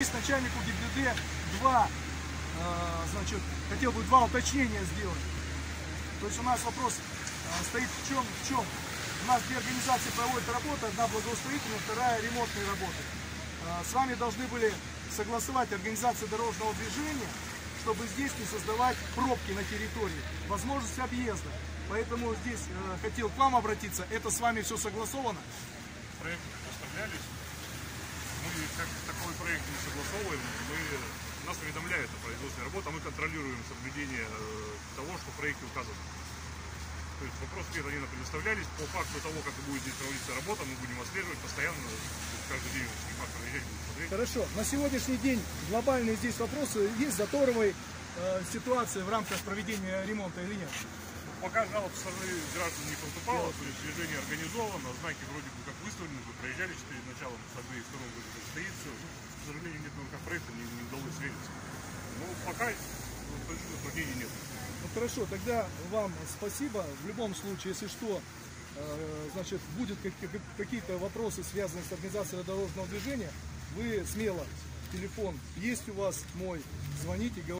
Начальнику ГИБДД два, э, значит, хотел бы два уточнения сделать. То есть у нас вопрос э, стоит в чем, в чем? У нас две организации проводят работу, одна благоустроительная, вторая ремонтные работы. Э, С вами должны были согласовать организацию дорожного движения, чтобы здесь не создавать пробки на территории, возможность объезда. Поэтому здесь хотел к вам обратиться, это с вами все согласовано? проекты поставлялись. Мы как такой проект не согласовываем, мы, нас уведомляют о производстве работы, а мы контролируем соблюдение э, того, что в проекте указано. То есть вопрос ответ они предоставлялись. По факту того, как будет здесь проводиться работа, мы будем отслеживать постоянно, каждый день снимать, проезжать, будем смотреть. Хорошо. На сегодняшний день глобальные здесь вопросы. Есть заторовой э, ситуация в рамках проведения ремонта или нет? Пока жалоб со стороны граждан не поступало, то есть движение организовано, знаки вроде бы как выставлены, вы проезжали перед началом с одной и второй вроде Ну, сожалению, нет на проекта, не, не удалось свериться. Но пока ну, больших затруднений нет. Ну хорошо, тогда вам спасибо. В любом случае, если что, э, значит, будет как- как- какие-то вопросы, связанные с организацией дорожного движения, вы смело, телефон есть у вас мой, звоните, говорите.